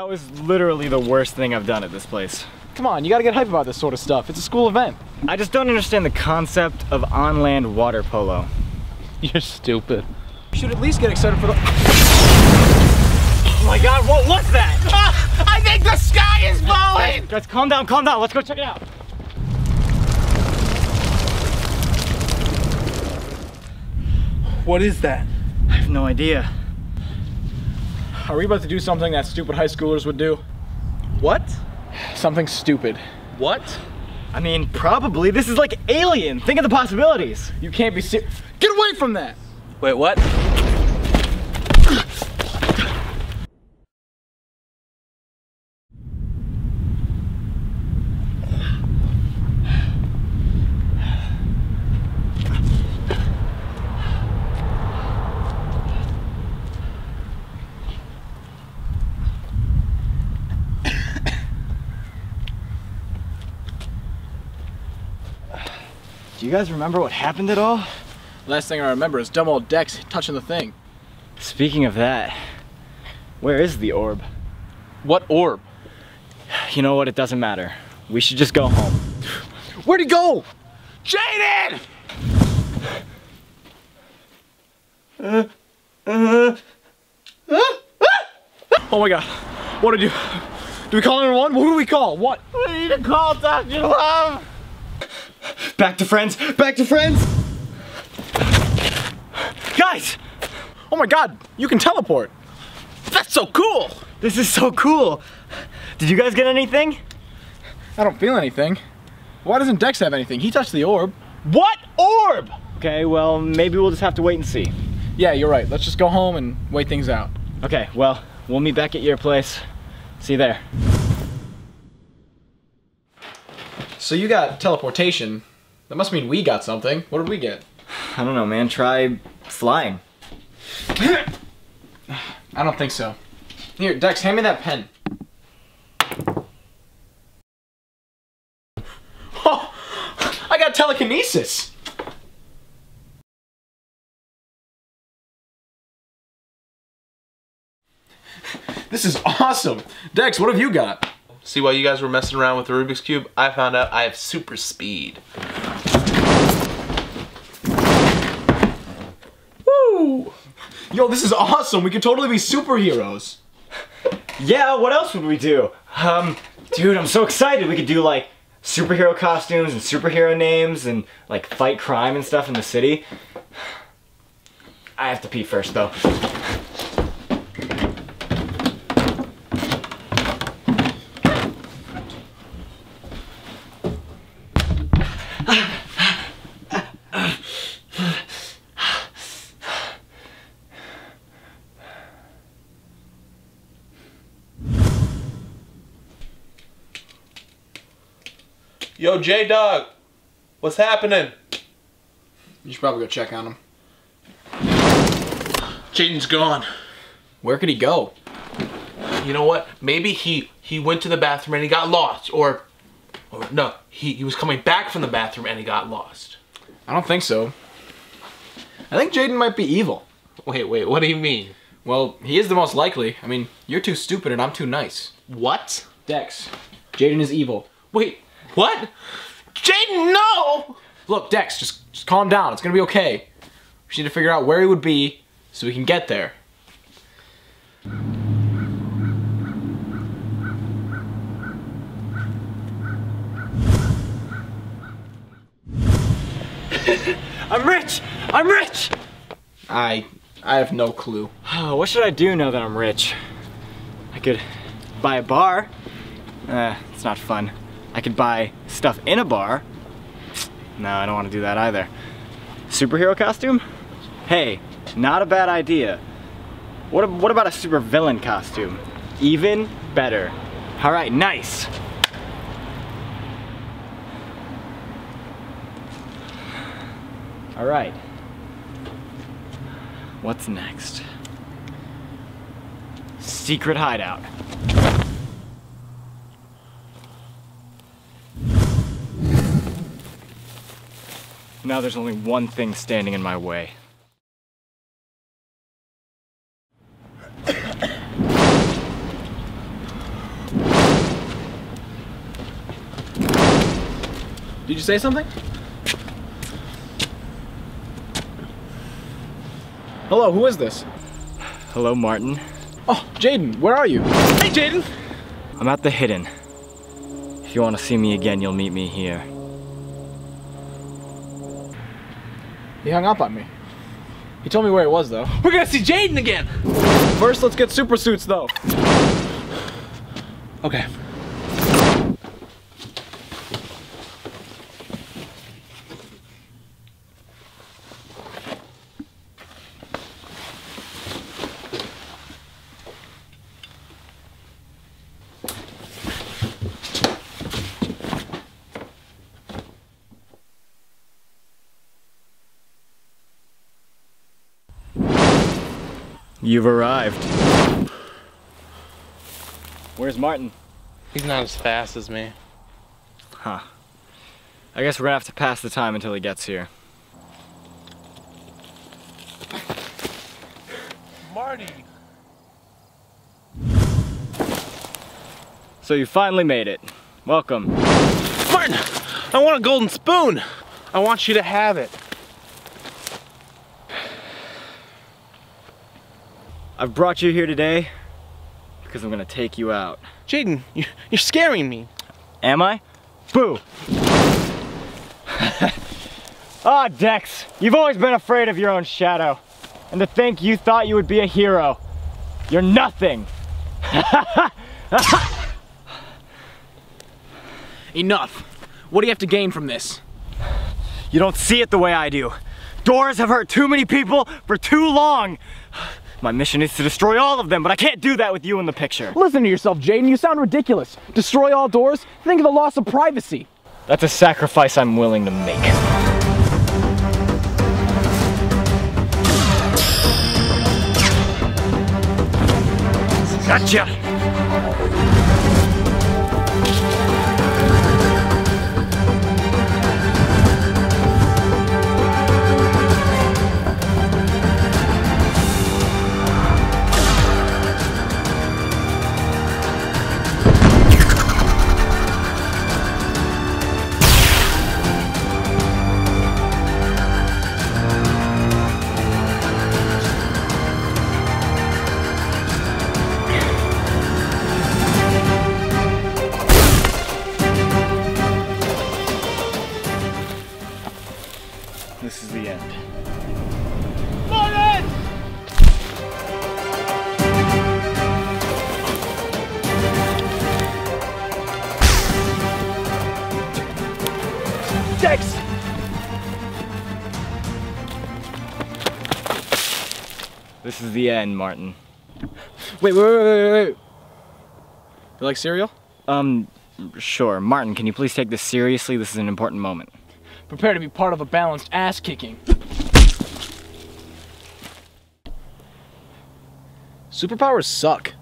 That was literally the worst thing I've done at this place. Come on, you gotta get hype about this sort of stuff. It's a school event. I just don't understand the concept of on-land water polo. You're stupid. You should at least get excited for the. Oh my god, what was that? I think the sky is falling! Guys, calm down, calm down. Let's go check it out. What is that? I have no idea. Are we about to do something that stupid high schoolers would do? What? Something stupid. What? I mean, probably. This is like alien. Think of the possibilities. You can't be ser- Get away from that! Wait, what? Do you guys remember what happened at all? Last thing I remember is dumb old Dex touching the thing. Speaking of that, where is the orb? What orb? You know what? It doesn't matter. We should just go home. Where'd he go? Jaden! Oh my god. What did you. Do we call 911? What do we call? What? We need to call Dr. Love! Back to friends. Back to friends. Guys, Oh my god, you can teleport. That's so cool! this is so cool. Did you guys get anything? I don't feel anything. Why doesn't Dex have anything? He touched the orb. What orb? Okay, well, maybe we'll just have to wait and see. Yeah, you're right. Let's just go home and wait things out. Okay, well, we'll meet back at your place. See you there. So you got teleportation. That must mean we got something. What did we get? I don't know, man. Try flying. I don't think so. Here, Dex, hand me that pen. Oh, I got telekinesis. This is awesome. Dex, what have you got? See, while you guys were messing around with the Rubik's Cube, I found out I have super speed. Yo, this is awesome. We could totally be superheroes. Yeah, what else would we do? Um, dude, I'm so excited. We could do like superhero costumes and superhero names and like fight crime and stuff in the city. I have to pee first though. Yo, J Dog, what's happening? You should probably go check on him. Jaden's gone. Where could he go? You know what? Maybe he he went to the bathroom and he got lost, or, or no, he he was coming back from the bathroom and he got lost. I don't think so. I think Jaden might be evil. Wait, wait, what do you mean? Well, he is the most likely. I mean, you're too stupid and I'm too nice. What? Dex, Jaden is evil. Wait, what? Jaden, no! Look, Dex, just, just calm down. It's gonna be okay. We just need to figure out where he would be so we can get there. I'm rich! I'm rich! I I have no clue. What should I do now that I'm rich? I could buy a bar. Eh, it's not fun. I could buy stuff in a bar. No, I don't want to do that either. Superhero costume? Hey, not a bad idea. What, what about a super villain costume? Even better. All right, nice. All right. What's next? Secret hideout. Now there's only one thing standing in my way. Did you say something? Hello, who is this? Hello, Martin. Oh, Jaden, where are you? Hey, Jaden! I'm at the Hidden. If you want to see me again, you'll meet me here. He hung up on me. He told me where it was though. We're gonna see Jaden again. First, let's get super suits though. Okay. You've arrived. Where's Martin? He's not as fast as me. Huh. I guess we're gonna have to pass the time until he gets here. Marty. So you finally made it. Welcome. Martin, I want a golden spoon. I want you to have it. I've brought you here today because I'm gonna take you out. Jaden, you- you're scaring me. Am I? Boo! ah, Dex, you've always been afraid of your own shadow. And to think you thought you would be a hero. You're nothing. Enough. What do you have to gain from this? You don't see it the way I do. Doors have hurt too many people for too long. My mission is to destroy all of them, but I can't do that with you in the picture. Listen to yourself, Jaden. You sound ridiculous. Destroy all doors? Think of the loss of privacy. That's a sacrifice I'm willing to make. Gotcha! This is the end, Martin. Wait, wait, wait, wait, wait. You like cereal? Um, sure. Martin, can you please take this seriously? This is an important moment. Prepare to be part of a balanced ass kicking. Superpowers suck.